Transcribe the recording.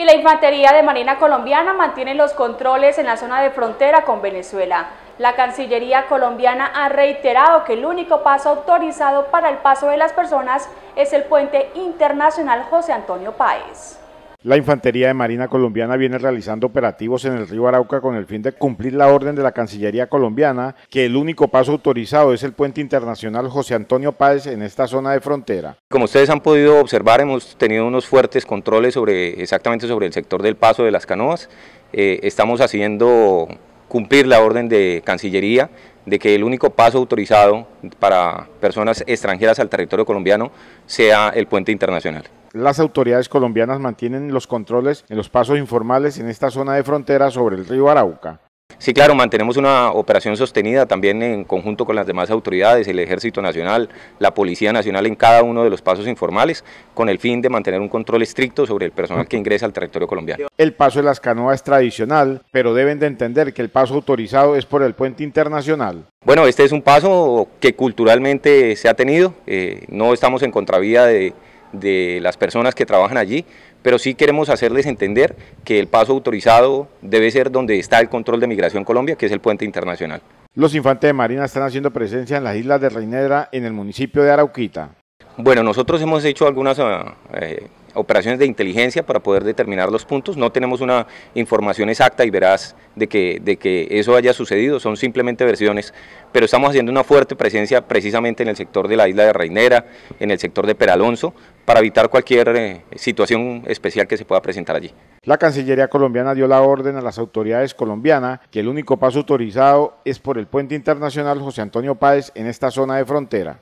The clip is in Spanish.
Y la Infantería de Marina Colombiana mantiene los controles en la zona de frontera con Venezuela. La Cancillería colombiana ha reiterado que el único paso autorizado para el paso de las personas es el puente internacional José Antonio Páez. La Infantería de Marina colombiana viene realizando operativos en el río Arauca con el fin de cumplir la orden de la Cancillería colombiana que el único paso autorizado es el puente internacional José Antonio Páez en esta zona de frontera. Como ustedes han podido observar, hemos tenido unos fuertes controles sobre exactamente sobre el sector del paso de las canoas. Eh, estamos haciendo cumplir la orden de Cancillería de que el único paso autorizado para personas extranjeras al territorio colombiano sea el puente internacional. Las autoridades colombianas mantienen los controles en los pasos informales en esta zona de frontera sobre el río Arauca. Sí, claro, mantenemos una operación sostenida también en conjunto con las demás autoridades, el Ejército Nacional, la Policía Nacional en cada uno de los pasos informales, con el fin de mantener un control estricto sobre el personal que ingresa al territorio colombiano. El paso de las canoas es tradicional, pero deben de entender que el paso autorizado es por el puente internacional. Bueno, este es un paso que culturalmente se ha tenido, eh, no estamos en contravía de de las personas que trabajan allí, pero sí queremos hacerles entender que el paso autorizado debe ser donde está el control de Migración Colombia, que es el puente internacional. Los infantes de Marina están haciendo presencia en las islas de Reinera, en el municipio de Arauquita. Bueno, nosotros hemos hecho algunas eh, operaciones de inteligencia para poder determinar los puntos. No tenemos una información exacta y veraz de que, de que eso haya sucedido, son simplemente versiones, pero estamos haciendo una fuerte presencia precisamente en el sector de la isla de Reinera, en el sector de Peralonso, para evitar cualquier eh, situación especial que se pueda presentar allí. La Cancillería colombiana dio la orden a las autoridades colombianas que el único paso autorizado es por el puente internacional José Antonio Páez en esta zona de frontera.